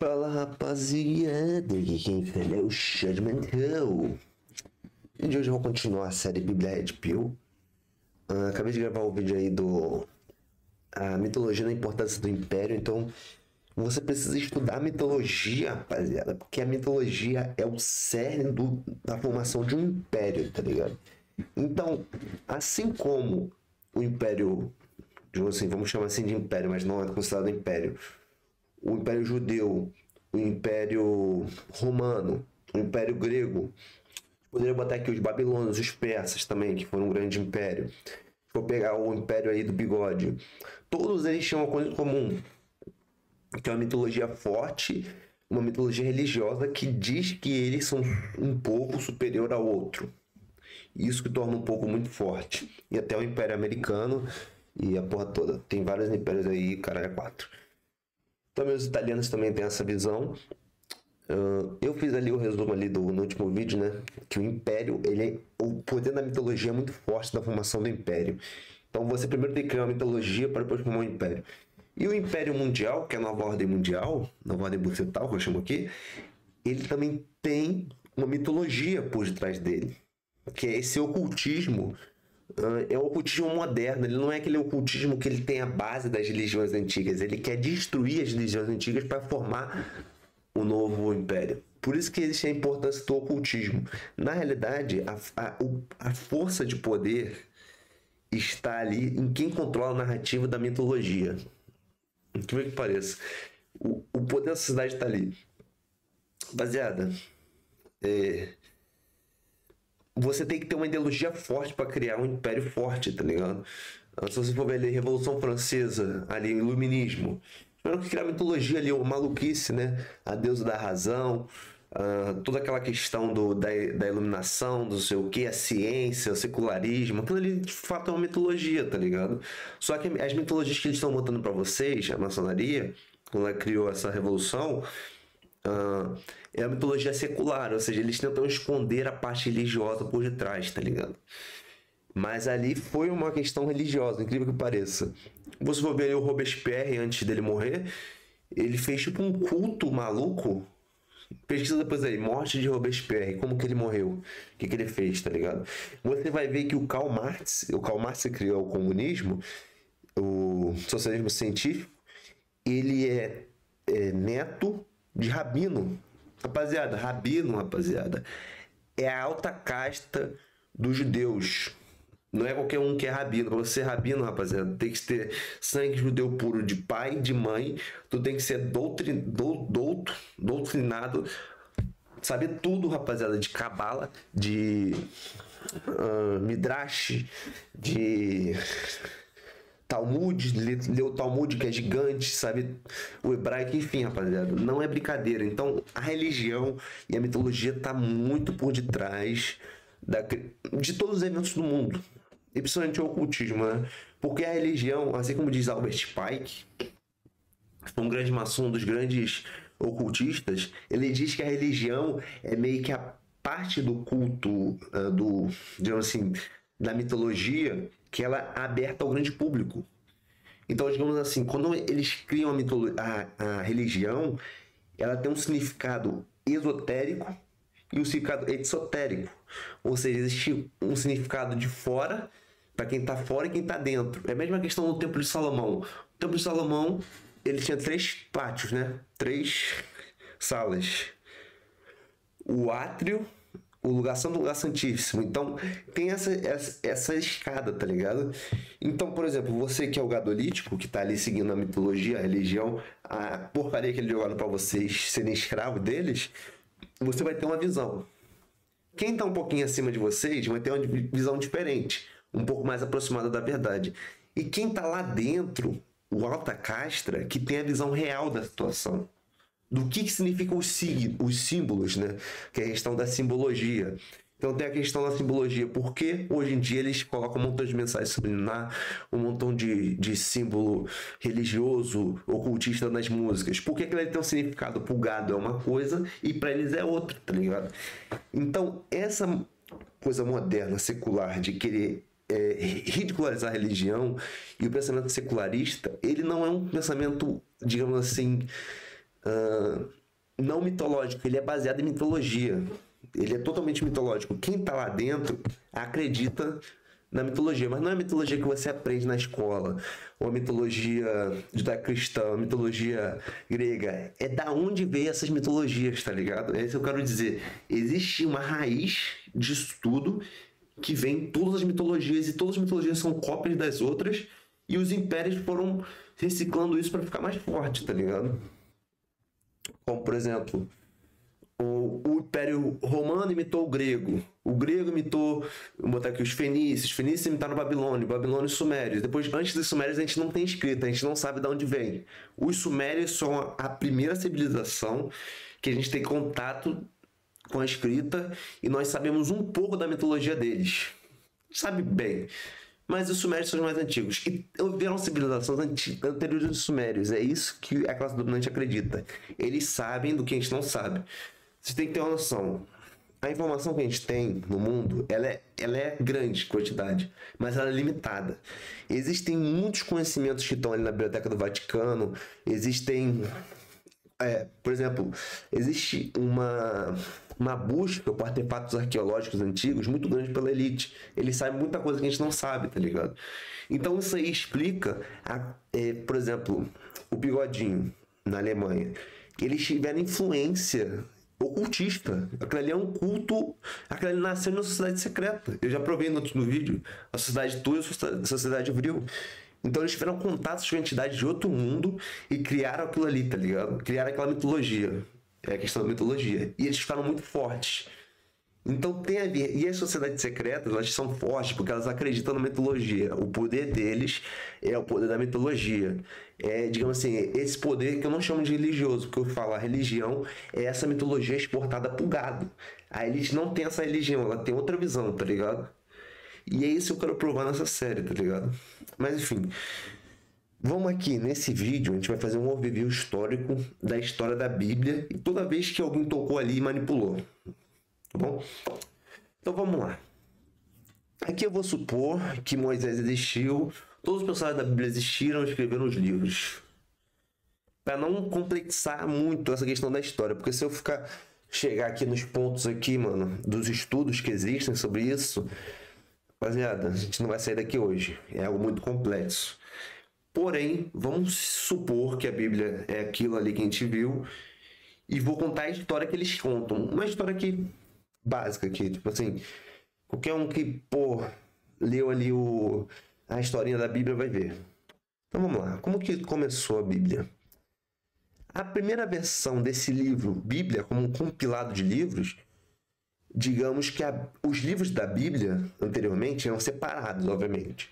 Fala rapaziada, aqui quem fala é o Shadman Hill. E de hoje eu vou continuar a série Bíblia Red Pill. Uh, acabei de gravar o vídeo aí do a mitologia na importância do império, então você precisa estudar a mitologia, rapaziada, porque a mitologia é o cerne do, da formação de um império, tá ligado? Então, assim como o império, assim, vamos chamar assim de império, mas não é considerado império, o Império Judeu, o Império Romano, o Império Grego. Poderia botar aqui os babilônios, os persas também, que foram um grande império. For pegar o império aí do bigode, todos eles tinham uma coisa em comum, que é uma mitologia forte, uma mitologia religiosa que diz que eles são um povo superior ao outro. Isso que torna um pouco muito forte. E até o Império Americano e a porra toda. Tem vários impérios aí, cara, é quatro. Também os italianos também têm essa visão. Eu fiz ali o resumo ali do no último vídeo, né? Que o Império, ele é, o poder da mitologia é muito forte da formação do Império. Então você primeiro tem que criar uma mitologia para depois formar um Império. E o Império Mundial, que é a nova ordem mundial, nova ordem bucetal, que eu chamo aqui, ele também tem uma mitologia por detrás dele, que é esse ocultismo é o ocultismo moderno, ele não é aquele ocultismo que ele tem a base das religiões antigas, ele quer destruir as religiões antigas para formar o novo império. Por isso que existe a importância do ocultismo. Na realidade, a, a, a força de poder está ali em quem controla a narrativa da mitologia. Que que pareça. O, o poder da sociedade está ali. Baseada. É, você tem que ter uma ideologia forte para criar um império forte, tá ligado? Se você for ver ali, Revolução Francesa, ali, Iluminismo, tiveram que criar mitologia ali, uma maluquice, né? A deusa da razão, uh, toda aquela questão do, da, da iluminação, do sei o que, a ciência, o secularismo, aquilo ali de fato é uma mitologia, tá ligado? Só que as mitologias que eles estão montando para vocês, a maçonaria, quando ela criou essa revolução, Uh, é a mitologia secular, ou seja, eles tentam esconder a parte religiosa por detrás, tá ligado? Mas ali foi uma questão religiosa, incrível que pareça. Você for ver o Robespierre antes dele morrer, ele fez tipo um culto maluco. Pesquisa depois aí, morte de Robespierre, como que ele morreu, o que, que ele fez, tá ligado? Você vai ver que o Karl Marx, o Karl Marx criou o comunismo, o socialismo científico, ele é, é neto de rabino. Rapaziada, rabino, rapaziada, é a alta casta dos judeus. Não é qualquer um que é rabino. Para você ser rabino, rapaziada, tem que ter sangue judeu puro de pai, de mãe. Tu tem que ser doutrin, do, douto, doutrinado. Saber tudo, rapaziada, de cabala, de uh, midrash, de Talmud, leu o Talmud que é gigante, sabe? O hebraico, enfim, rapaziada, não é brincadeira. Então, a religião e a mitologia tá muito por detrás da, de todos os eventos do mundo. E principalmente o ocultismo, né? Porque a religião, assim como diz Albert Pike, um grande maçom, um dos grandes ocultistas, ele diz que a religião é meio que a parte do culto, uh, do, digamos assim, da mitologia que ela é aberta ao grande público. Então, digamos assim, quando eles criam a, a, a religião, ela tem um significado esotérico e um significado exotérico. Ou seja, existe um significado de fora para quem está fora e quem está dentro. É a mesma questão do Templo de Salomão. O Templo de Salomão ele tinha três pátios, né? Três salas. O átrio, o lugar santo o lugar santíssimo. Então, tem essa, essa, essa, escada, tá ligado? Então, por exemplo, você que é o gadolítico, que tá ali seguindo a mitologia, a religião, a porcaria que eles jogaram para vocês serem escravos deles, você vai ter uma visão. Quem tá um pouquinho acima de vocês vai ter uma visão diferente, um pouco mais aproximada da verdade. E quem tá lá dentro, o alta castra, que tem a visão real da situação do que, que significam os, os símbolos, né? Que é a questão da simbologia. Então tem a questão da simbologia, porque hoje em dia eles colocam um montão de mensagem subliminar, um montão de, de símbolo religioso, ocultista nas músicas. Por que, ele tem um significado pro gado é uma coisa e para eles é outra, tá ligado? Então essa coisa moderna, secular, de querer é, ridicularizar a religião e o pensamento secularista, ele não é um pensamento, digamos assim, não mitológico, ele é baseado em mitologia. Ele é totalmente mitológico. Quem tá lá dentro acredita na mitologia, mas não é a mitologia que você aprende na escola, ou a mitologia judaico-cristã, a mitologia grega. É da onde veio essas mitologias, tá ligado? É isso que eu quero dizer. Existe uma raiz disso tudo que vem todas as mitologias, e todas as mitologias são cópias das outras, e os impérios foram reciclando isso para ficar mais forte, tá ligado? Como, por exemplo, o, o, Império Romano imitou o grego, o grego imitou, vou botar aqui os fenícios, os fenícios imitaram o Babilônio, o Babilônio os sumérios. Depois, antes dos sumérios, a gente não tem escrita, a gente não sabe de onde vem. Os sumérios são a primeira civilização que a gente tem contato com a escrita e nós sabemos um pouco da mitologia deles. Sabe bem. Mas os sumérios são os mais antigos. E houveram civilizações anteriores dos sumérios. É isso que a classe dominante acredita. Eles sabem do que a gente não sabe. Você tem que ter uma noção. A informação que a gente tem no mundo, ela é, ela é grande quantidade, mas ela é limitada. Existem muitos conhecimentos que estão ali na Biblioteca do Vaticano, existem é, por exemplo, existe uma, uma busca por artefatos arqueológicos antigos muito grande pela elite. Eles sabem muita coisa que a gente não sabe, tá ligado? Então isso aí explica, a, é, por exemplo, o bigodinho na Alemanha. Eles tiveram influência ocultista. Aquilo ali é um culto. Aquilo ali nasceu na sociedade secreta. Eu já provei no, no vídeo. A sociedade tua e a sociedade vril. Então eles tiveram contatos com entidades de outro mundo e criaram aquilo ali, tá ligado? Criaram aquela mitologia. É a questão da mitologia. E eles ficaram muito fortes. Então tem a ver. E as sociedades secretas, elas são fortes porque elas acreditam na mitologia. O poder deles é o poder da mitologia. É, digamos assim, esse poder que eu não chamo de religioso, porque eu falo a religião é essa mitologia exportada pro gado. A elite não tem essa religião, ela tem outra visão, tá ligado? E é isso que eu quero provar nessa série, tá ligado? Mas enfim, Vamos aqui, nesse vídeo, a gente vai fazer um overview histórico da história da Bíblia e toda vez que alguém tocou ali e manipulou. Tá bom? Então vamos lá. Aqui eu vou supor que Moisés existiu, todos os personagens da Bíblia existiram e escreveram os livros. Para não complexar muito essa questão da história, porque se eu ficar chegar aqui nos pontos aqui, mano, dos estudos que existem sobre isso, rapaziada, a gente não vai sair daqui hoje. É algo muito complexo. Porém, vamos supor que a Bíblia é aquilo ali que a gente viu e vou contar a história que eles contam. Uma história que básica aqui, tipo assim, qualquer um que, pô, leu ali o a historinha da Bíblia vai ver. Então vamos lá. Como que começou a Bíblia? A primeira versão desse livro, Bíblia, como um compilado de livros, digamos que a, os livros da Bíblia anteriormente eram separados, obviamente.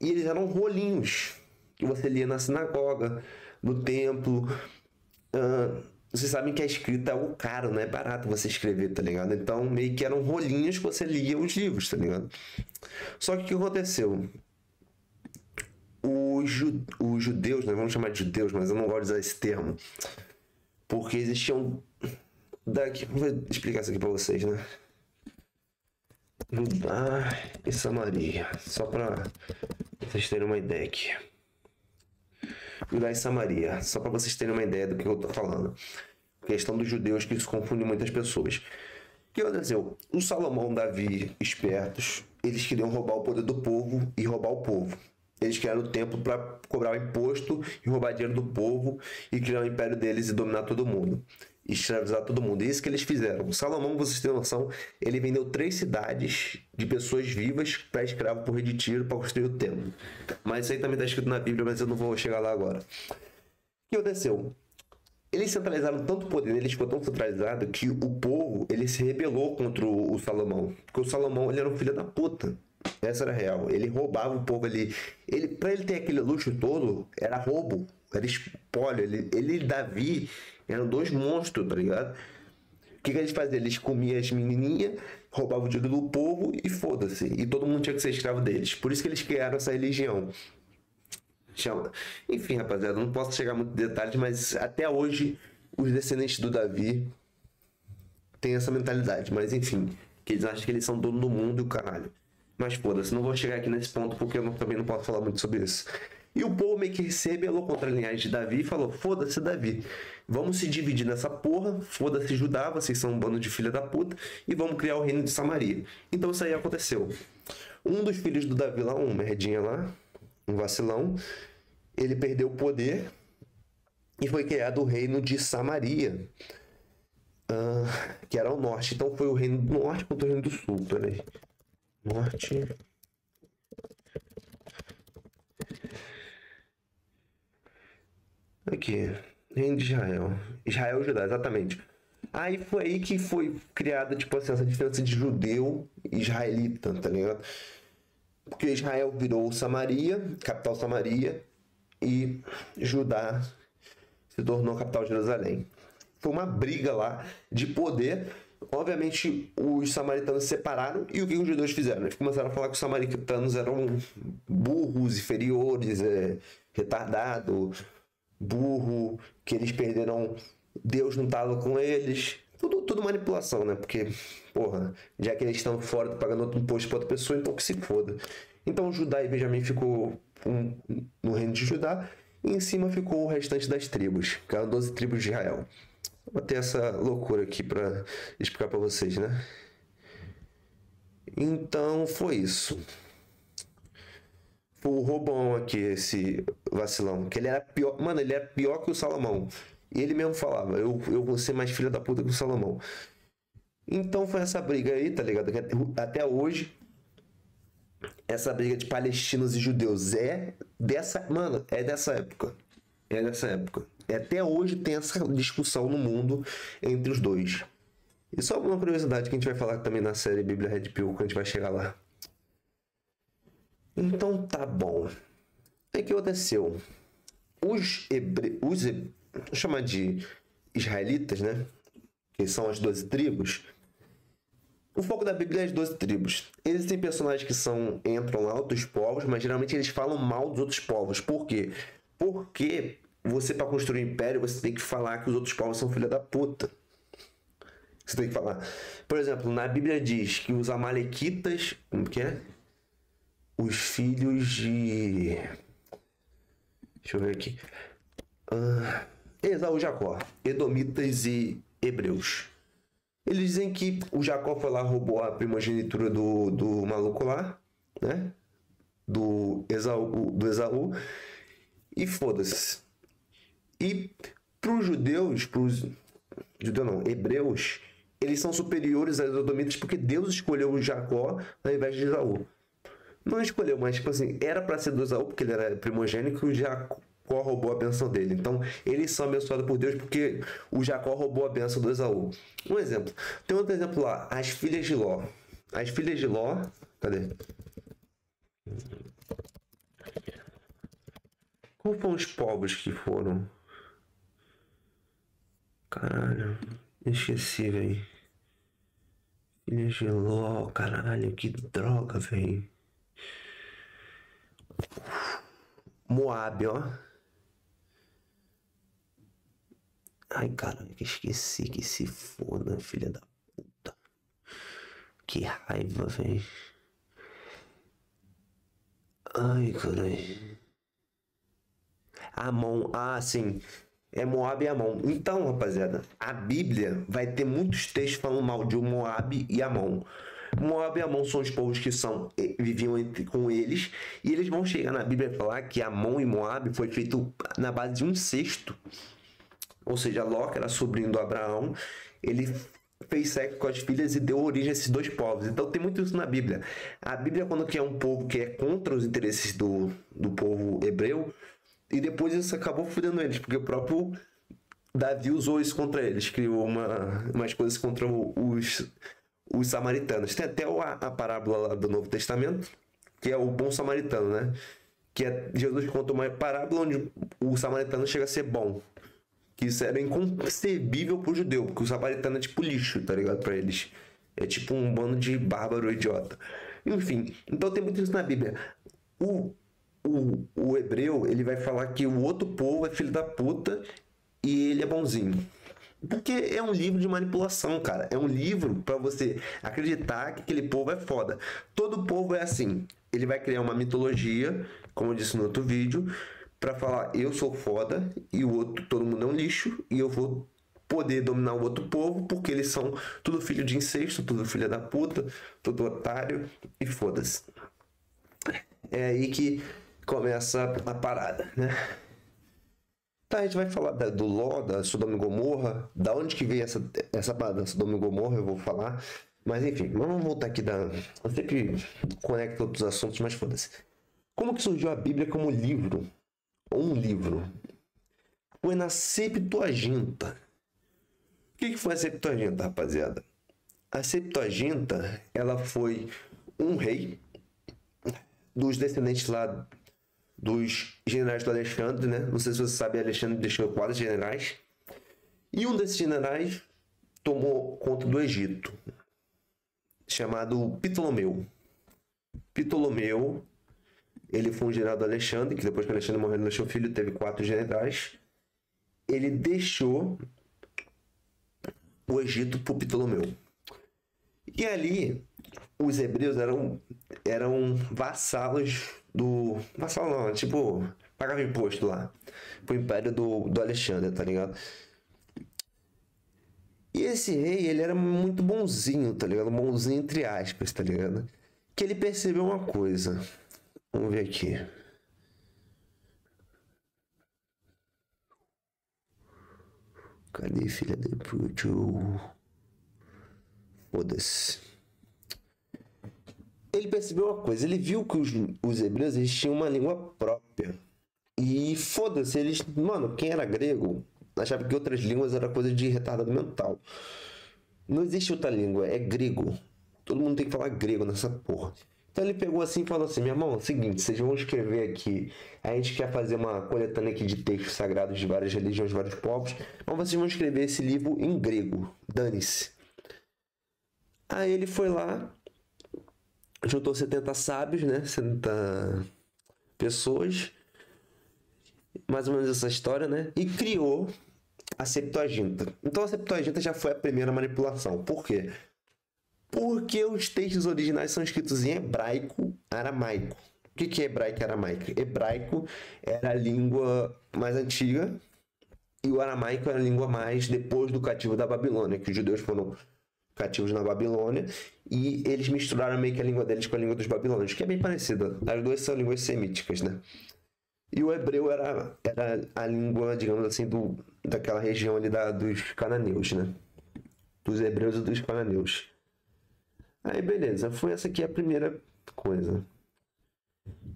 E eles eram rolinhos que você lia na sinagoga, no templo. Uh, vocês sabem que a escrita é algo caro, não é barato você escrever, tá ligado? Então, meio que eram rolinhos que você lia os livros, tá ligado? Só que o que aconteceu? Os, ju os judeus, né? Vamos chamar de judeus, mas eu não gosto de usar esse termo. Porque existiam. Daqui, vou explicar isso aqui pra vocês, né? Judá e Samaria. Só pra vocês terem uma ideia aqui. Judá e Samaria. Só para vocês terem uma ideia do que eu estou falando. Questão dos judeus que isso confunde muitas pessoas. O que aconteceu? O Salomão, Davi, espertos, eles queriam roubar o poder do povo e roubar o povo. Eles criaram o templo para cobrar o imposto e roubar dinheiro do povo e criar o império deles e dominar todo mundo escravizar todo mundo. E isso que eles fizeram. Salomão, vocês terem noção, ele vendeu três cidades de pessoas vivas para escravo por rei de tiro para construir o templo. Mas isso aí também está escrito na Bíblia, mas eu não vou chegar lá agora. O que aconteceu? Eles centralizaram tanto poder, ele ficou tão centralizado que o povo ele se rebelou contra o, Salomão. Porque o Salomão ele era um filho da puta. Essa era real. Ele roubava o povo ali. Ele, para ele ter aquele luxo todo, era roubo, era espólio. Ele, ele Davi, eram dois monstros, tá ligado? O que, que eles faziam? Eles comiam as menininhas, roubavam o dinheiro do povo e foda-se. E todo mundo tinha que ser escravo deles. Por isso que eles criaram essa religião. Chama. Enfim, rapaziada, não posso chegar muito em detalhes, mas até hoje os descendentes do Davi têm essa mentalidade. Mas enfim, que eles acham que eles são dono do mundo e o caralho. Mas foda-se, não vou chegar aqui nesse ponto porque eu também não posso falar muito sobre isso. E o povo meio que rebelou contra a linhagem de Davi e falou: foda-se, Davi. Vamos se dividir nessa porra, foda-se Judá, vocês são um bando de filha da puta, e vamos criar o reino de Samaria. Então isso aí aconteceu. Um dos filhos do Davi lá, um merdinha lá, um vacilão, ele perdeu o poder e foi criado o reino de Samaria, uh, que era o norte. Então foi o reino do norte contra o reino do sul. Peraí. Norte. Aqui. Reino de Israel. Israel e Judá, exatamente. Aí foi aí que foi criada, tipo assim, essa diferença de judeu e israelita, tá ligado? Porque Israel virou Samaria, capital Samaria, e Judá se tornou capital de Jerusalém. Foi uma briga lá de poder. Obviamente, os samaritanos se separaram e o que os judeus fizeram? Eles começaram a falar que os samaritanos eram burros, inferiores, é, retardados, burro, que eles perderam, Deus não estava com eles. Tudo, tudo manipulação, né? Porque, porra, já que eles estão fora, tá pagando outro imposto para outra pessoa, então que se foda. Então Judá e Benjamim ficou um, no reino de Judá e em cima ficou o restante das tribos, que eram 12 tribos de Israel. Vou ter essa loucura aqui para explicar para vocês, né? Então foi isso o Robão aqui, esse vacilão, que ele era pior, mano, ele era pior que o Salomão. E ele mesmo falava, eu, eu vou ser mais filho da puta que o Salomão. Então foi essa briga aí, tá ligado? Até hoje, essa briga de palestinos e judeus é dessa, mano, é dessa época. É dessa época. E até hoje tem essa discussão no mundo entre os dois. E só uma curiosidade que a gente vai falar também na série Bíblia Red Pill, quando a gente vai chegar lá. Então tá bom. O que aconteceu? Os hebreus, os vou chamar de israelitas, né? Que são as 12 tribos. O foco da Bíblia é as 12 tribos. Eles têm personagens que são entram lá outros povos, mas geralmente eles falam mal dos outros povos. Por quê? Porque você para construir um império, você tem que falar que os outros povos são filha da puta. Você tem que falar. Por exemplo, na Bíblia diz que os amalequitas, como que é? os filhos de. Deixa eu ver aqui. Uh, Esaú Jacó, Edomitas e Hebreus. Eles dizem que o Jacó foi lá, roubou a primogenitura do, do maluco lá, né? Do Esaú, do Esaú. E foda-se. E para os judeus, para os judeus não, hebreus, eles são superiores aos edomitas porque Deus escolheu o Jacó ao invés de Esaú. Não escolheu, mas tipo assim, era para ser do Esaú, porque ele era primogênito, e o Jacó roubou a benção dele. Então, eles são abençoados por Deus porque o Jacó roubou a benção do Esaú. Um exemplo. Tem outro exemplo lá, as filhas de Ló. As filhas de Ló, cadê? Qual foram os povos que foram? Caralho, esqueci, velho. Filhas de Ló, caralho, que droga, velho. Moab, ó. Ai, caralho, que esqueci que se foda, filha da puta. Que raiva, velho. Ai, caralho. Amon, ah, sim. É Moab e Amon. Então, rapaziada, a Bíblia vai ter muitos textos falando mal de Moab e Amon. Moab e Amon são os povos que são, eh, viviam entre, com eles, e eles vão chegar na Bíblia e falar que Amon e Moab foi feito na base de um sexto. Ou seja, Ló, que era sobrinho do Abraão, ele fez sexo com as filhas e deu origem a esses dois povos. Então tem muito isso na Bíblia. A Bíblia, quando quer um povo que é contra os interesses do, do povo hebreu, e depois isso acabou fudendo eles, porque o próprio Davi usou isso contra eles, criou uma, umas coisas contra os os samaritanos. Tem até a, a parábola lá do Novo Testamento, que é o bom samaritano, né? Que é, Jesus conta uma parábola onde o samaritano chega a ser bom. Que isso era inconcebível pro judeu, porque o samaritano é tipo lixo, tá ligado? Pra eles. É tipo um bando de bárbaro idiota. Enfim, então tem muito isso na Bíblia. O, o, o hebreu, ele vai falar que o outro povo é filho da puta e ele é bonzinho. Porque é um livro de manipulação, cara. É um livro para você acreditar que aquele povo é foda. Todo povo é assim. Ele vai criar uma mitologia como eu disse no outro vídeo, para falar eu sou foda e o outro, todo mundo é um lixo e eu vou poder dominar o outro povo porque eles são tudo filho de incesto, tudo filho da puta, tudo otário e foda-se. É aí que começa a parada, né? Tá, a gente vai falar da, do Ló, da Sodoma e Gomorra, da onde que veio essa, essa parada da Sodoma e Gomorra, eu vou falar. Mas enfim, vamos voltar aqui da. Eu sempre conecto outros assuntos, mas foda-se. Como que surgiu a Bíblia como livro? Ou um livro? Foi na Septuaginta. O que, que foi a Septuaginta, rapaziada? A Septuaginta, ela foi um rei dos descendentes lá dos generais do Alexandre, né? Não sei se você sabe, Alexandre deixou quatro generais. E um desses generais tomou conta do Egito, chamado Ptolomeu. Ptolomeu, ele foi um general do Alexandre, que depois que Alexandre morreu, ele deixou filho, teve quatro generais. Ele deixou o Egito para Ptolomeu. E ali, os hebreus eram, eram vassalos do. Vassalo não, tipo, pagava imposto lá. Pro império do, do Alexandre, tá ligado? E esse rei, ele era muito bonzinho, tá ligado? Bonzinho entre aspas, tá ligado? Que ele percebeu uma coisa. Vamos ver aqui. Cadê filha de puto? Foda-se. Ele percebeu uma coisa, ele viu que os, os hebreus eles tinham uma língua própria. E foda-se, eles. Mano, quem era grego achava que outras línguas era coisa de retardado mental. Não existe outra língua, é grego. Todo mundo tem que falar grego nessa porra. Então ele pegou assim e falou assim: meu irmão, é seguinte, vocês vão escrever aqui. A gente quer fazer uma coletânea aqui de textos sagrados de várias religiões, de vários povos. Mas vocês vão escrever esse livro em grego. Dane-se. Aí ele foi lá, juntou 70 sábios, né? 70 pessoas. Mais ou menos essa história, né? E criou a Septuaginta. Então a Septuaginta já foi a primeira manipulação. Por quê? Porque os textos originais são escritos em hebraico aramaico. O que é hebraico aramaico? Hebraico era a língua mais antiga e o aramaico era a língua mais depois do cativo da Babilônia, que os judeus foram cativos na Babilônia e eles misturaram meio que a língua deles com a língua dos babilônios, que é bem parecida. As duas são línguas semíticas, né? E o hebreu era, era a língua, digamos assim, do, daquela região ali da, dos cananeus, né? Dos hebreus e dos cananeus. Aí, beleza. Foi essa aqui a primeira coisa.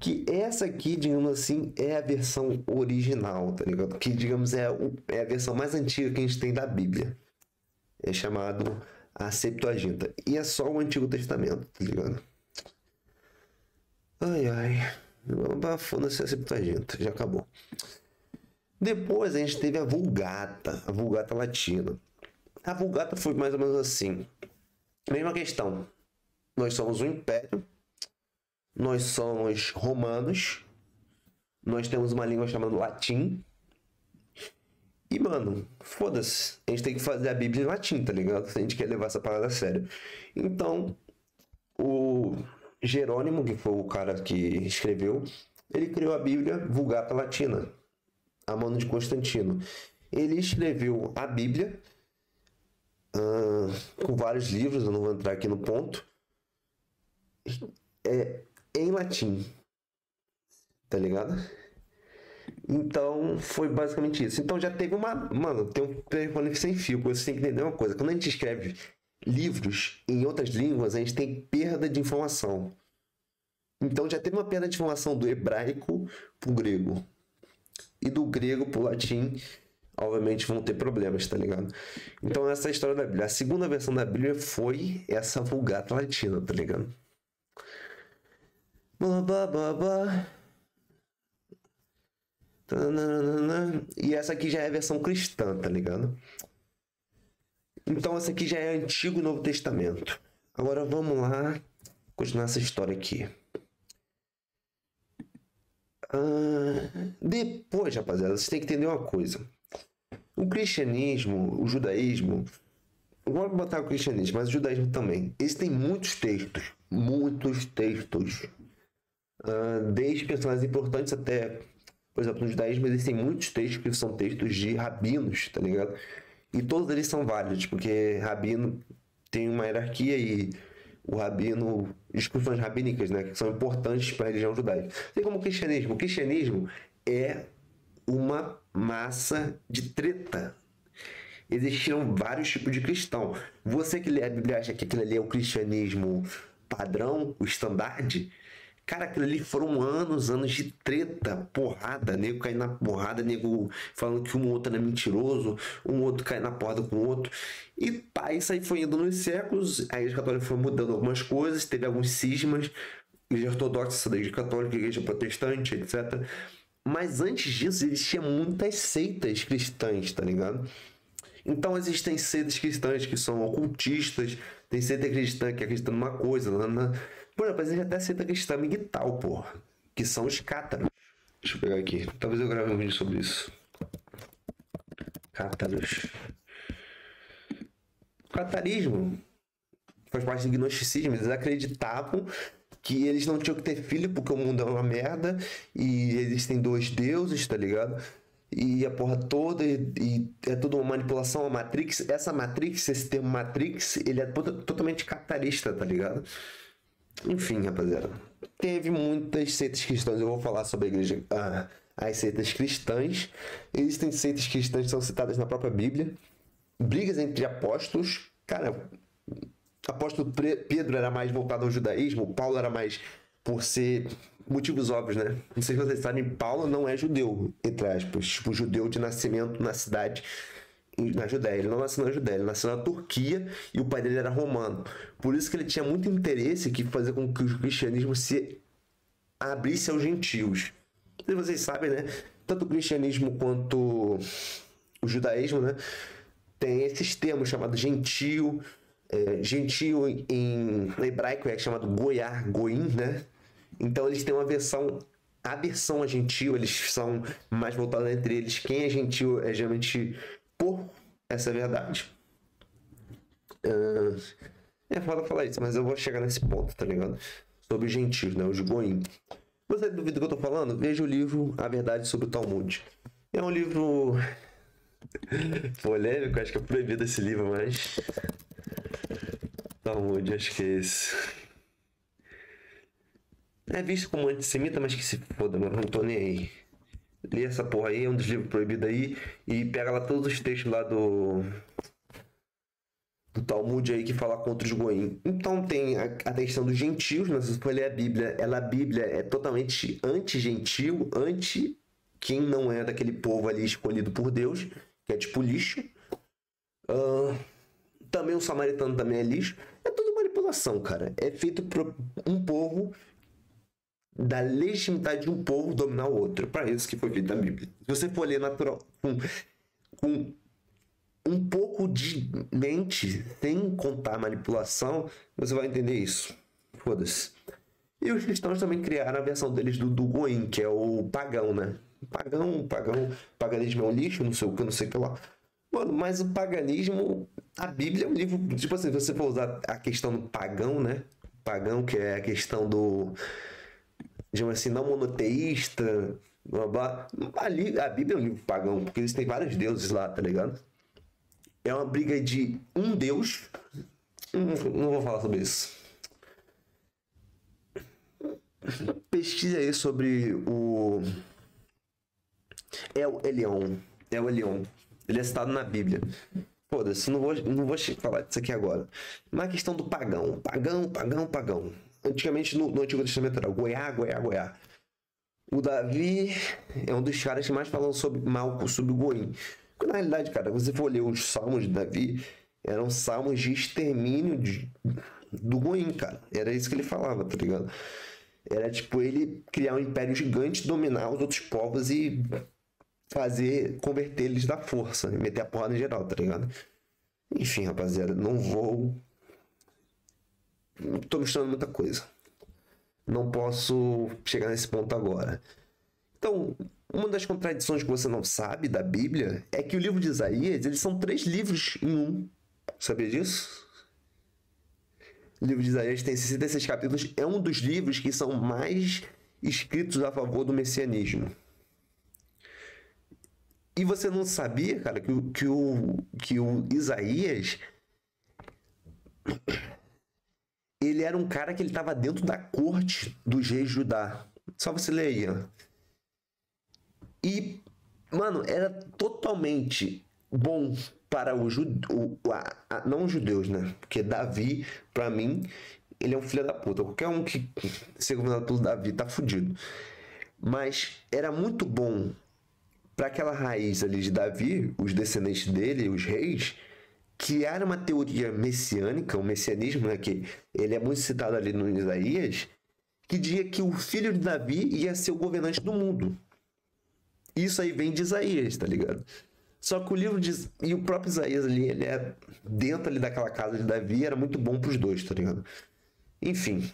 Que essa aqui, digamos assim, é a versão original, tá ligado? Que, digamos, é, é a versão mais antiga que a gente tem da Bíblia. É chamado a Septuaginta. E é só o Antigo Testamento, tá ligado? Ai, ai. Foda-se a Septuaginta, já acabou. Depois a gente teve a Vulgata, a Vulgata Latina. A Vulgata foi mais ou menos assim. Mesma questão. Nós somos um império, nós somos romanos, nós temos uma língua chamada latim, e, mano, foda-se. A gente tem que fazer a Bíblia em latim, tá ligado? Se a gente quer levar essa parada a sério. Então, o Jerônimo, que foi o cara que escreveu, ele criou a Bíblia Vulgata Latina, a mano de Constantino. Ele escreveu a Bíblia uh, com vários livros, eu não vou entrar aqui no ponto, é, em latim, tá ligado? Então, foi basicamente isso. Então, já teve uma. Mano, tem um telefone sem fio. Você tem que entender uma coisa. Quando a gente escreve livros em outras línguas, a gente tem perda de informação. Então, já teve uma perda de informação do hebraico pro grego. E do grego pro latim, obviamente vão ter problemas, tá ligado? Então, essa é a história da Bíblia. A segunda versão da Bíblia foi essa vulgata latina, tá ligado? Blá, blá, blá, blá. E essa aqui já é a versão cristã, tá ligado? Então essa aqui já é Antigo e Novo Testamento. Agora vamos lá continuar essa história aqui. Ah, depois, rapaziada, vocês têm que entender uma coisa. O cristianismo, o judaísmo, vou botar o cristianismo, mas o judaísmo também. Eles têm muitos textos, muitos textos Uh, desde personagens importantes até, por exemplo, no judaísmo existem muitos textos que são textos de rabinos, tá ligado? E todos eles são válidos, porque rabino tem uma hierarquia e o rabino, discussões rabínicas, né, que são importantes para a religião judaica. Assim como o cristianismo. O cristianismo é uma massa de treta. Existiram vários tipos de cristão. Você que lê a Bíblia acha que aquilo ali é o cristianismo padrão, o estandarte? Cara, aquilo ali foram anos, anos de treta, porrada, nego caindo na porrada, nego falando que um outro era mentiroso, um outro cai na porrada com o outro. E pá, isso aí foi indo nos séculos, a igreja católica foi mudando algumas coisas, teve alguns cismas, igreja ortodoxa, igreja católica, igreja protestante, etc. Mas antes disso, existia muitas seitas cristãs, tá ligado? Então existem seitas cristãs que são ocultistas, tem seita cristã que acredita numa coisa, na, por exemplo, existe até seita cristã migtal, pô. Que são os cátaros. Deixa eu pegar aqui. Talvez eu grave um vídeo sobre isso. Cátaros. Catarismo faz parte do gnosticismo. Eles acreditavam que eles não tinham que ter filho porque o mundo é uma merda e existem dois deuses, tá ligado? E a porra toda, e, e é tudo uma manipulação, uma Matrix. Essa Matrix, esse termo Matrix, ele é totalmente catarista, tá ligado? Enfim, rapaziada. Teve muitas seitas cristãs. Eu vou falar sobre a igreja. Ah, as seitas cristãs. Existem seitas cristãs que são citadas na própria Bíblia. Brigas entre apóstolos. Cara, apóstolo Pedro era mais voltado ao judaísmo. Paulo era mais por ser motivos óbvios, né? Não sei se vocês sabem, Paulo não é judeu, entre aspas. Tipo, judeu de nascimento na cidade na Judéia. Ele não nasceu na Judéia, ele nasceu na Turquia e o pai dele era romano. Por isso que ele tinha muito interesse em fazer com que o cristianismo se abrisse aos gentios. E vocês sabem, né? Tanto o cristianismo quanto o judaísmo, né? Tem esses termos chamados gentio. É, gentio em hebraico é chamado goiar, goim, né? Então eles têm uma versão a versão a gentil, eles são mais voltados entre eles. Quem é gentil é geralmente por essa verdade. Uh, é foda falar isso, mas eu vou chegar nesse ponto, tá ligado? Sobre os gentios, né? Os goim. Você duvida do que eu tô falando? Veja o livro A Verdade sobre o Talmud. É um livro polêmico, acho que é proibido esse livro, mas. Talmud, acho que é esse. É visto como antissemita, mas que se foda, mano. Não tô nem aí lê essa porra aí, é um dos livros proibidos aí, e pega lá todos os textos lá do. Do Talmud aí que fala contra os goim. Então tem a, a questão dos gentios, né? se for ler a Bíblia, ela, a Bíblia é totalmente anti-gentil, anti quem não é daquele povo ali escolhido por Deus, que é tipo lixo. Uh, também o samaritano também é lixo. É tudo manipulação, cara. É feito por um povo da legitimidade de um povo dominar o outro. Para isso que foi feita a Bíblia. Se você for ler natural, com, com um pouco de mente, sem contar manipulação, você vai entender isso. Foda-se. E os cristãos também criaram a versão deles do, do Goim, que é o pagão, né? Pagão, pagão, paganismo é um lixo, não sei o que, não sei o que lá. Mano, mas o paganismo, a Bíblia é um livro. Tipo assim, se você for usar a questão do pagão, né? Pagão, que é a questão do digamos assim, não monoteísta, blá, blá. Ali, a Bíblia é um livro pagão, porque eles têm vários deuses lá, tá ligado? É uma briga de um deus. Não, vou falar sobre isso. Pesquise aí sobre o. El Elion. El Elion. Ele é citado na Bíblia. Foda-se, não vou, não vou falar disso aqui agora. Mas a questão do pagão. Pagão, pagão, pagão antigamente no, no Antigo Testamento era Goiá, Goiá, Goiá. O Davi é um dos caras que mais falam sobre mal sobre Goim. Na realidade, cara, você for ler os salmos de Davi, eram salmos de extermínio de, do Goim, cara. Era isso que ele falava, tá ligado? Era tipo ele criar um império gigante, dominar os outros povos e fazer, converter eles da força, meter a porrada em geral, tá ligado? Enfim, rapaziada, não vou Estou misturando muita coisa. Não posso chegar nesse ponto agora. Então, uma das contradições que você não sabe da Bíblia é que o livro de Isaías, eles são três livros em um. Sabia disso? O livro de Isaías tem 66 capítulos, é um dos livros que são mais escritos a favor do messianismo. E você não sabia, cara, que, o, que, o, que o Isaías ele era um cara que ele estava dentro da corte dos reis Judá. Só você ler aí, ó. E, mano, era totalmente bom para o, judeu, não os judeus, né? Porque Davi, para mim, ele é um filho da puta. Qualquer um que ser governado pelo Davi tá fudido. Mas era muito bom para aquela raiz ali de Davi, os descendentes dele, os reis, criar uma teoria messiânica, um messianismo, né, que ele é muito citado ali no Isaías, que dizia que o filho de Davi ia ser o governante do mundo. Isso aí vem de Isaías, tá ligado? Só que o livro de. E o próprio Isaías ali, ele é dentro ali daquela casa de Davi, era muito bom pros dois, tá ligado? Enfim.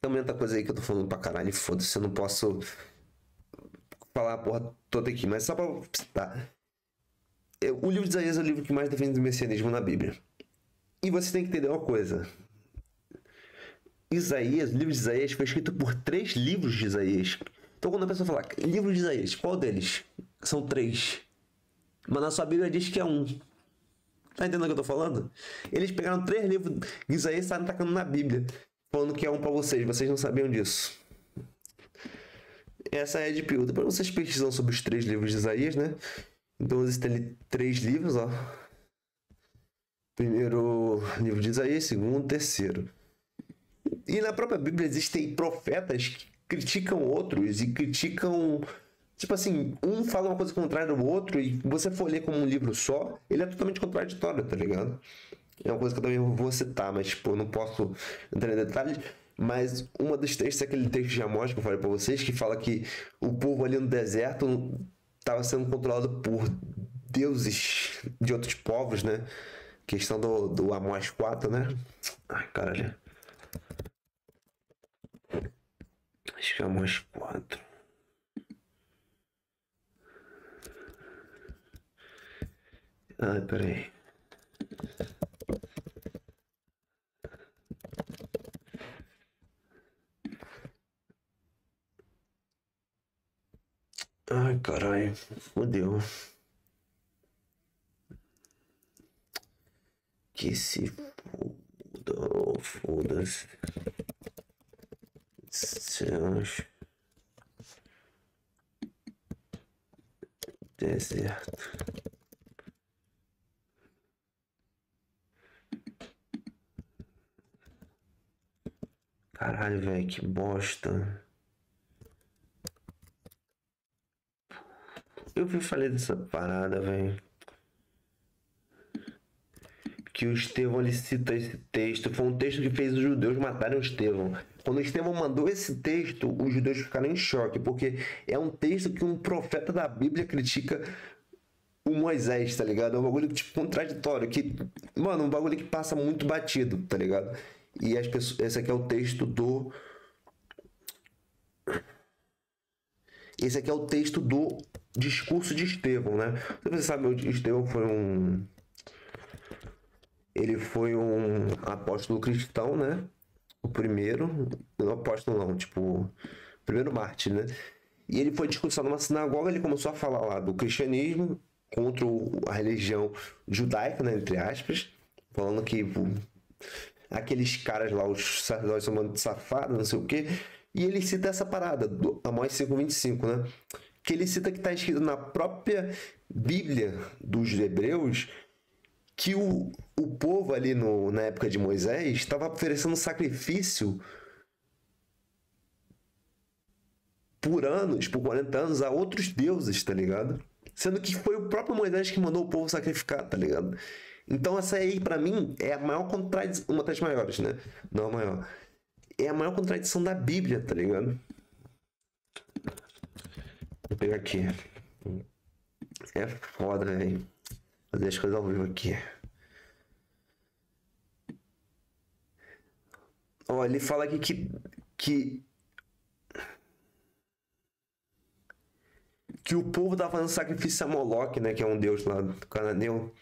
Também outra coisa aí que eu tô falando pra caralho, foda-se, eu não posso falar a porra toda aqui, mas só pra citar. O livro de Isaías é o livro que mais defende o messianismo na Bíblia. E você tem que entender uma coisa. Isaías, o livro de Isaías foi escrito por três livros de Isaías. Então quando a pessoa fala, livro de Isaías, qual deles? São três. Mas na sua Bíblia diz que é um. Tá entendendo o que eu tô falando? Eles pegaram três livros de Isaías e estavam tacando na Bíblia. Falando que é um para vocês. Vocês não sabiam disso. Essa é a Ed Pill. Depois vocês pesquisam sobre os três livros de Isaías, né? Então existem três livros, ó. Primeiro livro de Isaías, segundo, terceiro. E na própria Bíblia existem profetas que criticam outros e criticam. Tipo assim, um fala uma coisa contrária do outro e você for ler como um livro só, ele é totalmente contraditório, tá ligado? É uma coisa que eu também vou citar, mas tipo, não posso entrar em detalhes. Mas uma dos textos é aquele texto de Amós que eu falei pra vocês, que fala que o povo ali no deserto estava sendo controlado por deuses de outros povos, né? Questão do, do Amós 4, né? Ai, caralho. Acho que é Amós 4. Ai, peraí. Ai, caralho. Fodeu. Que se foda, foda-se. Deserto. Caralho, velho, que bosta. Eu vi falei dessa parada, velho. Que o Estevão ele cita esse texto. Foi um texto que fez os judeus matarem o Estevão. Quando o Estevão mandou esse texto, os judeus ficaram em choque, porque é um texto que um profeta da Bíblia critica o Moisés, tá ligado? É um bagulho tipo contraditório, que, mano, um bagulho que passa muito batido, tá ligado? E as pessoas, esse aqui é o texto do Esse aqui é o texto do discurso de Estevão, né? Você sabe, o Estevão foi um. Ele foi um apóstolo cristão, né? O primeiro. Não apóstolo, não, tipo. Primeiro mártir, né? E ele foi discursar numa sinagoga, ele começou a falar lá do cristianismo contra a religião judaica, né? Entre aspas. Falando que aqueles caras lá, os sacerdotes são de safado, não sei o quê. E ele cita essa parada, do Amós 5,25, né? Que ele cita que está escrito na própria Bíblia dos Hebreus que o, o povo ali no, na época de Moisés estava oferecendo sacrifício por anos, por 40 anos, a outros deuses, tá ligado? Sendo que foi o próprio Moisés que mandou o povo sacrificar, tá ligado? Então essa aí, para mim, é a maior contradição, uma das maiores, né? Não a maior é a maior contradição da Bíblia, tá ligado? Vou pegar aqui. É foda, velho. Fazer as coisas ao vivo aqui. Ó, ele fala aqui que. que que o povo tava fazendo sacrifício a Moloch, né? Que é um deus lá do Cananeu.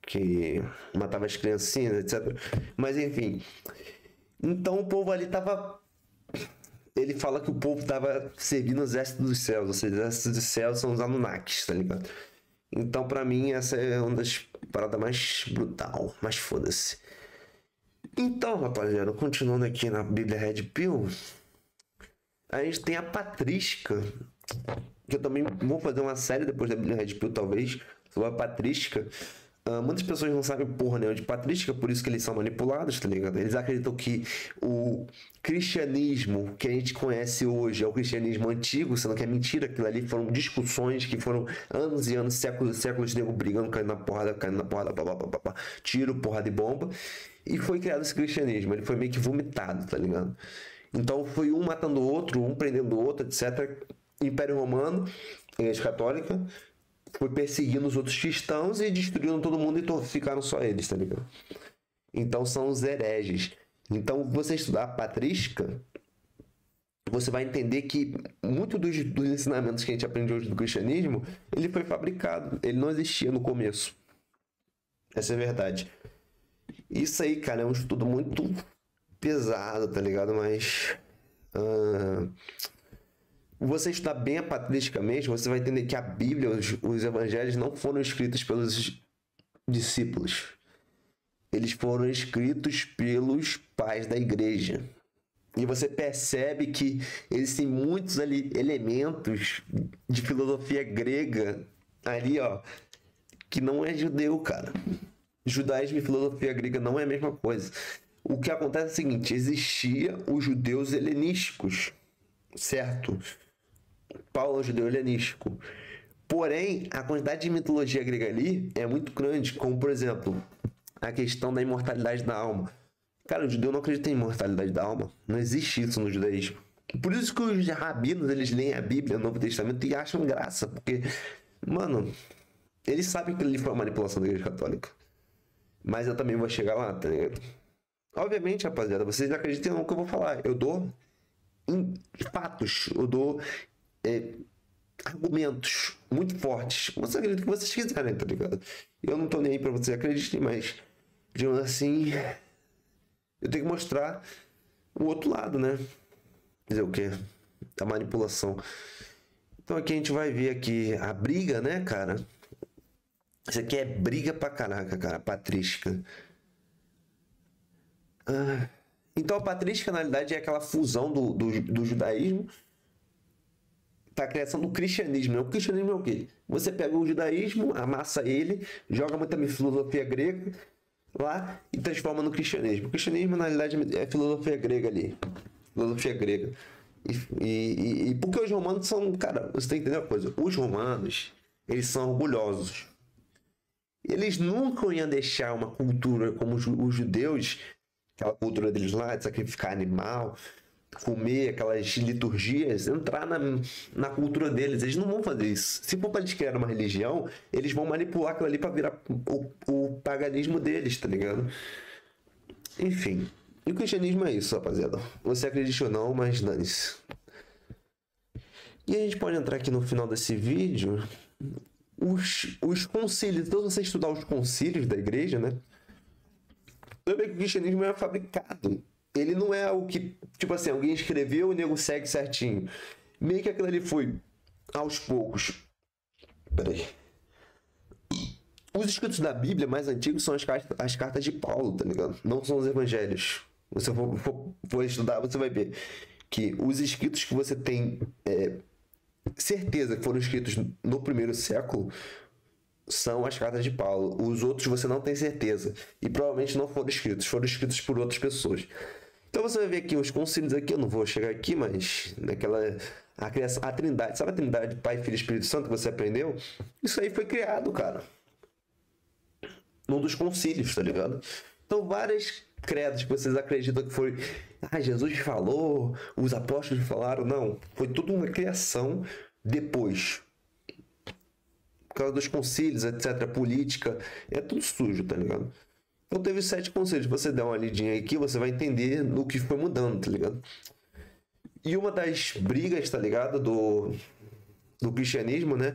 Que matava as criancinhas, etc. Mas enfim. Então o povo ali tava ele fala que o povo tava servindo o exército dos céus, ou seja, o exército dos céus são os Anunnakis, tá ligado? Então, para mim, essa é uma das paradas mais brutal, mais foda-se. Então, rapaziada, continuando aqui na Bíblia Red Pill, a gente tem a Patrística, que eu também vou fazer uma série depois da Bíblia Red Pill, talvez, sobre a Patrística. Uh, muitas pessoas não sabem porra nenhuma de patrística, por isso que eles são manipulados, tá ligado? Eles acreditam que o cristianismo que a gente conhece hoje é o cristianismo antigo, sendo que é mentira, aquilo ali foram discussões que foram anos e anos, séculos e séculos de nego brigando, caindo na porrada, caindo na porrada, blá, blá, blá, blá, tiro, porrada e bomba. E foi criado esse cristianismo, ele foi meio que vomitado, tá ligado? Então foi um matando o outro, um prendendo o outro, etc. Império Romano, Igreja Católica, foi perseguindo os outros cristãos e destruindo todo mundo e ficaram só eles, tá ligado? Então são os hereges. Então, você estudar a patrística, você vai entender que muito dos, dos, ensinamentos que a gente aprende hoje do cristianismo, ele foi fabricado, ele não existia no começo. Essa é a verdade. Isso aí, cara, é um estudo muito pesado, tá ligado? Mas. Uh, você estudar bem mesmo, você vai entender que a Bíblia, os, os evangelhos não foram escritos pelos discípulos. Eles foram escritos pelos pais da igreja. E você percebe que existem muitos ali elementos de filosofia grega ali, ó, que não é judeu, cara. Judaísmo e filosofia grega não é a mesma coisa. O que acontece é o seguinte: existia os judeus helenísticos, certo? Paulo é judeu helenístico. Porém, a quantidade de mitologia grega ali é muito grande, como por exemplo, a questão da imortalidade da alma. Cara, o judeu não acredita em imortalidade da alma. Não existe isso no judaísmo. Por isso que os rabinos, eles leem a Bíblia, o Novo Testamento, e acham graça. Porque, mano, eles sabem que ele foi uma manipulação da Igreja Católica. Mas eu também vou chegar lá, tá ligado? Obviamente, rapaziada, vocês acreditam no que eu vou falar. Eu dou fatos, eu dou é, argumentos muito fortes. Você acredita que vocês quiserem, tá ligado? Eu não tô nem aí pra vocês acreditem, mas, digamos assim, eu tenho que mostrar o outro lado, né? Dizer o quê? Da manipulação. Então aqui a gente vai ver aqui a briga, né, cara? Isso aqui é briga pra caraca, cara, patrística. Ah, então a patrística, na realidade, é aquela fusão do, do, do judaísmo para a criação do cristianismo. O cristianismo é o quê? Você pega o judaísmo, amassa ele, joga muita filosofia grega lá e transforma no cristianismo. O cristianismo, na realidade, é filosofia grega ali. Filosofia grega. E, e, e porque os romanos são, cara, você tem que entender uma coisa: os romanos, eles são orgulhosos. Eles nunca iam deixar uma cultura como os judeus, aquela cultura deles lá de sacrificar animal, comer aquelas liturgias, entrar na, na cultura deles. Eles não vão fazer isso. Se for para eles criar uma religião, eles vão manipular aquilo ali para virar o, o paganismo deles, tá ligado? Enfim. E o cristianismo é isso, rapaziada. Você acredita ou não, mas dane-se. E a gente pode entrar aqui no final desse vídeo. Os, os concílios. Então, você estudar os concílios da igreja, né? Vê que o cristianismo é fabricado ele não é o que, tipo assim, alguém escreveu e o nego segue certinho. Meio que aquilo ali foi aos poucos. Peraí. Os escritos da Bíblia mais antigos são as cartas, as cartas de Paulo, tá ligado? Não são os evangelhos. Você for, for, for estudar, você vai ver que os escritos que você tem é, certeza que foram escritos no primeiro século são as cartas de Paulo. Os outros você não tem certeza. E provavelmente não foram escritos, foram escritos por outras pessoas. Então você vai ver aqui os concílios aqui, eu não vou chegar aqui, mas naquela a criação, a Trindade, sabe a Trindade, Pai, Filho e Espírito Santo que você aprendeu? Isso aí foi criado, cara. Num dos concílios, tá ligado? Então várias credos que vocês acreditam que foi, ah, Jesus falou, os apóstolos falaram, não, foi tudo uma criação depois. Por causa dos concílios, etc, política, é tudo sujo, tá ligado? Então teve sete conselhos. Você dá uma lidinha aqui, você vai entender no que foi mudando, tá ligado? E uma das brigas, tá ligado, do, do cristianismo, né?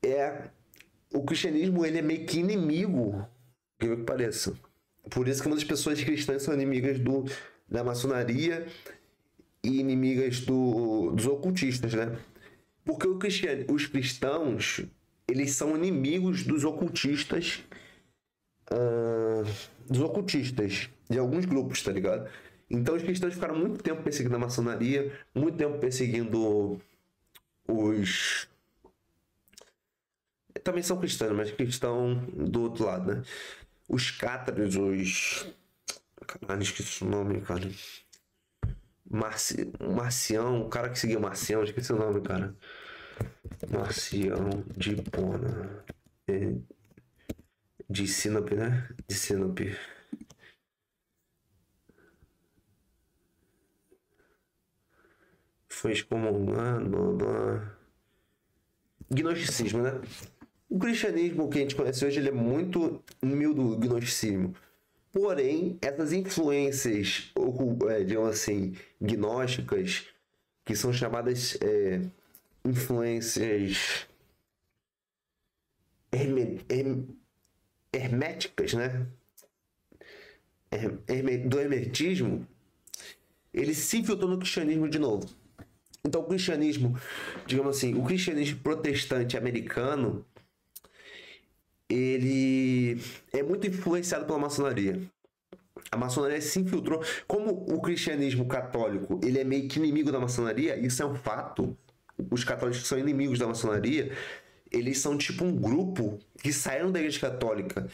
É o cristianismo, ele é meio que inimigo, que que pareça. Por isso que muitas pessoas cristãs são inimigas do, da maçonaria e inimigas do, dos ocultistas, né? Porque cristian, os cristãos, eles são inimigos dos ocultistas, uh, dos ocultistas, de alguns grupos, tá ligado? Então os cristãos ficaram muito tempo perseguindo a maçonaria, muito tempo perseguindo os. Também são cristãos, mas cristão do outro lado, né? Os cátaros, os. Caralho, esqueci o nome, cara. Marci... Marcião, o cara que seguia Marcião, esqueci o nome, cara. Marcião de Pona. É... De Sinope, né? De Sinope. Foi excomungado, blá blá. Gnosticismo, né? O cristianismo que a gente conhece hoje ele é muito mil do gnosticismo. Porém, essas influências, é, digamos assim, gnósticas, que são chamadas é, influências herméticas, né? Do hermetismo, ele se infiltrou no cristianismo de novo. Então, o cristianismo, digamos assim, o cristianismo protestante americano, ele é muito influenciado pela maçonaria. A maçonaria se infiltrou. Como o cristianismo católico ele é meio que inimigo da maçonaria, isso é um fato. Os católicos são inimigos da maçonaria, eles são tipo um grupo que saíram da igreja católica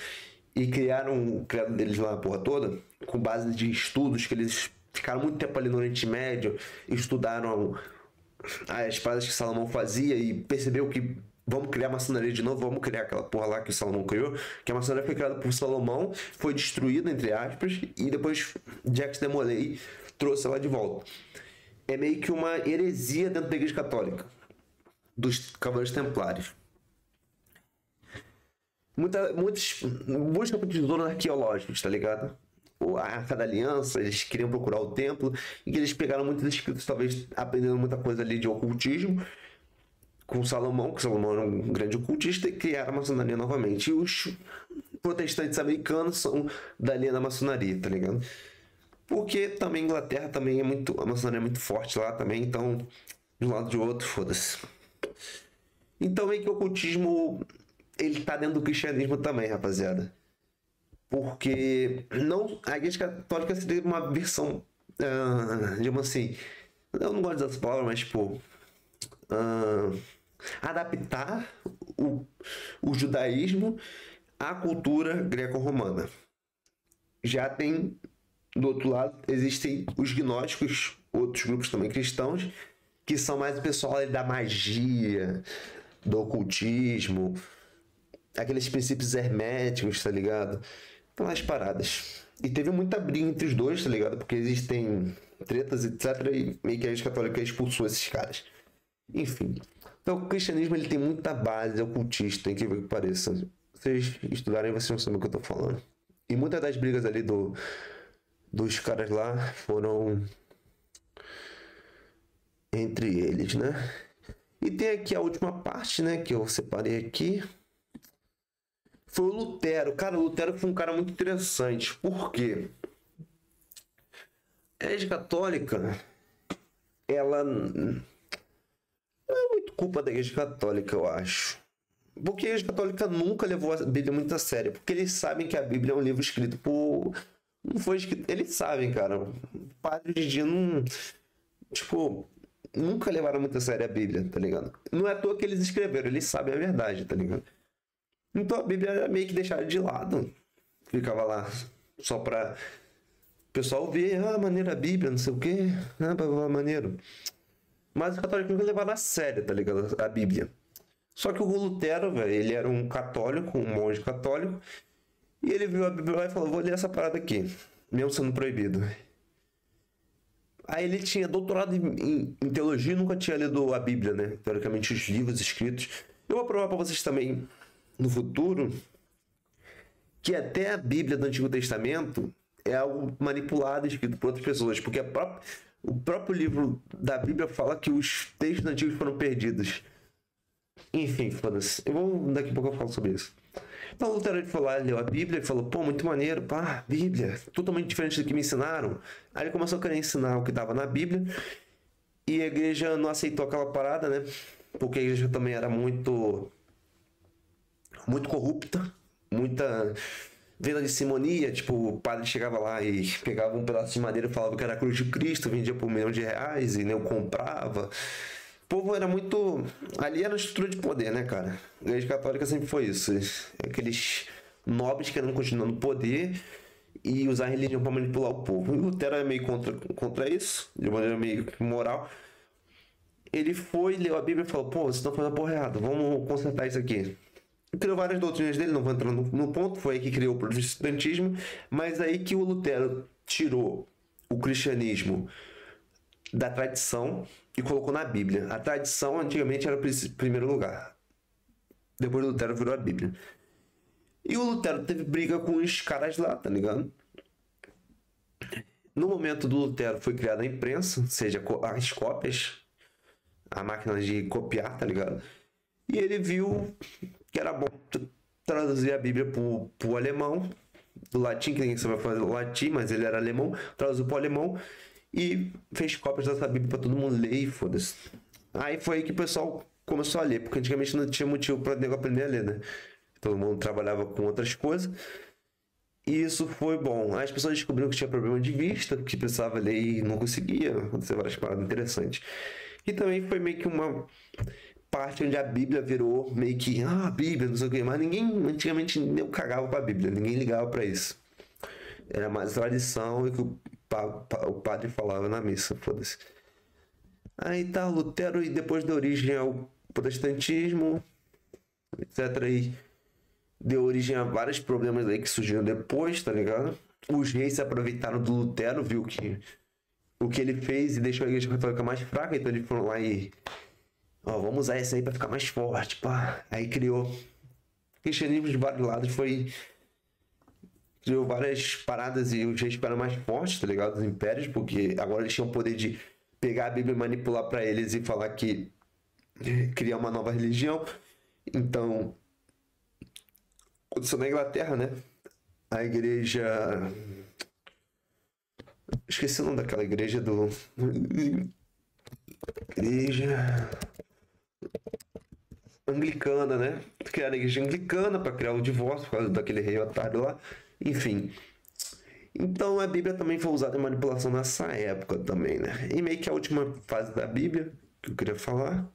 e criaram o criado deles lá a porra toda, com base de estudos que eles ficaram muito tempo ali no Oriente Médio, estudaram as paradas que Salomão fazia e percebeu que vamos criar maçonaria de novo, vamos criar aquela porra lá que o Salomão criou, que a maçonaria foi criada por Salomão, foi destruída, entre aspas, e depois Jacques de Molay trouxe ela de volta. É meio que uma heresia dentro da igreja católica, dos cavaleiros templários. Muita, muitos buscam por tesouros arqueológicos, tá ligado? a Arca da Aliança, eles queriam procurar o templo, e eles pegaram muitos escritos, talvez aprendendo muita coisa ali de ocultismo, com Salomão, que Salomão era um grande ocultista, e criaram a maçonaria novamente. E os protestantes americanos são da linha da maçonaria, tá ligado? Porque também a Inglaterra também é muito. A maçonaria é muito forte lá também, então, de um lado de outro, foda-se. Então meio que o ocultismo ele tá dentro do cristianismo também, rapaziada porque não a igreja católica seria uma versão, uh, digamos assim, eu não gosto dessa palavra, mas tipo, uh, adaptar o, o judaísmo à cultura greco-romana. Já tem, do outro lado, existem os gnósticos, outros grupos também cristãos, que são mais o pessoal da magia, do ocultismo, aqueles princípios herméticos, tá ligado? Então, as paradas. E teve muita briga entre os dois, tá ligado? Porque existem tretas, etc. E meio que a Igreja Católica expulsou esses caras. Enfim. Então, o cristianismo ele tem muita base ocultista, incrível que pareça. Vocês estudarem, vocês vão saber o que eu tô falando. E muitas das brigas ali do, dos caras lá foram entre eles, né? E tem aqui a última parte, né? Que eu separei aqui foi o Lutero. Cara, o Lutero foi um cara muito interessante. Por quê? A Igreja Católica, ela não é muito culpa da Igreja Católica, eu acho. Porque a Igreja Católica nunca levou a Bíblia muito a sério. Porque eles sabem que a Bíblia é um livro escrito por. Não foi escrito. Eles sabem, cara. O padre de dia não. Tipo, nunca levaram muito a sério a Bíblia, tá ligado? Não é à toa que eles escreveram, eles sabem a verdade, tá ligado? Então a Bíblia era meio que deixada de lado. Ficava lá só para o pessoal ver, ah, maneira a Bíblia, não sei o quê, ah, maneiro. Mas o católico nunca levaram a sério, tá ligado? A Bíblia. Só que o Lutero, velho, ele era um católico, um monge católico, e ele viu a Bíblia e falou: vou ler essa parada aqui, mesmo sendo proibido. Aí ele tinha doutorado em, em teologia e nunca tinha lido a Bíblia, né? Teoricamente, os livros escritos. Eu vou provar para vocês também no futuro que até a Bíblia do Antigo Testamento é algo manipulado, escrito por outras pessoas, porque própria, o próprio livro da Bíblia fala que os textos antigos foram perdidos. Enfim, foda-se. Eu vou, daqui a pouco eu falo sobre isso. Então Lutero foi lá, leu a Bíblia e falou, pô, muito maneiro, pá, Bíblia, totalmente diferente do que me ensinaram. Aí ele começou a querer ensinar o que estava na Bíblia e a igreja não aceitou aquela parada, né? Porque a igreja também era muito muito corrupta, muita venda de simonia, tipo, o padre chegava lá e pegava um pedaço de madeira e falava que era a cruz de Cristo, vendia por um milhão de reais e nem eu comprava. O povo era muito. Ali era estrutura de poder, né, cara? A igreja católica sempre foi isso. Aqueles nobres querendo continuar no poder e usar a religião para manipular o povo. E Lutero é meio contra, contra isso, de maneira meio moral. Ele foi, leu a Bíblia e falou: pô, vocês estão fazendo porra errada, vamos consertar isso aqui criou várias doutrinas dele, não vou entrar no, no, ponto, foi aí que criou o protestantismo, mas aí que o Lutero tirou o cristianismo da tradição e colocou na Bíblia. A tradição antigamente era o primeiro lugar. Depois o Lutero virou a Bíblia. E o Lutero teve briga com os caras lá, tá ligado? No momento do Lutero foi criada a imprensa, ou seja, as cópias, a máquina de copiar, tá ligado? E ele viu que era bom traduzir a Bíblia pro, pro alemão, do latim, que ninguém sabe fazer o latim, mas ele era alemão, traduziu pro alemão e fez cópias dessa Bíblia para todo mundo ler e foda-se. Aí foi aí que o pessoal começou a ler, porque antigamente não tinha motivo para nego aprender a ler, né? Todo mundo trabalhava com outras coisas. E isso foi bom. As pessoas descobriram que tinha problema de vista, que precisava ler e não conseguia. Aconteceu várias paradas interessantes. E também foi meio que uma parte onde a Bíblia virou meio que, ah, Bíblia, não sei o que, mas ninguém, antigamente, nem cagava para a Bíblia, ninguém ligava para isso. Era mais tradição e que o, pa, pa, o padre falava na missa, foda-se. Aí tá, Lutero, e depois deu origem ao protestantismo, etc. E deu origem a vários problemas aí que surgiram depois, tá ligado? Os reis se aproveitaram do Lutero, viu que o que ele fez e deixou a igreja católica mais fraca, então eles foram lá e Ó, vamos usar essa aí para ficar mais forte, pá. Aí criou cristianismo de vários lados, foi criou várias paradas e os reis ficaram mais fortes, tá ligado? Os impérios, porque agora eles tinham o poder de pegar a Bíblia e manipular para eles e falar que criar uma nova religião. Então, aconteceu na Inglaterra, né? A igreja. Esqueci o nome daquela igreja do. Igreja anglicana, né? Criaram a igreja anglicana para criar o divórcio por causa daquele rei otário lá. Enfim. Então a Bíblia também foi usada em manipulação nessa época também, né? E meio que a última fase da Bíblia que eu queria falar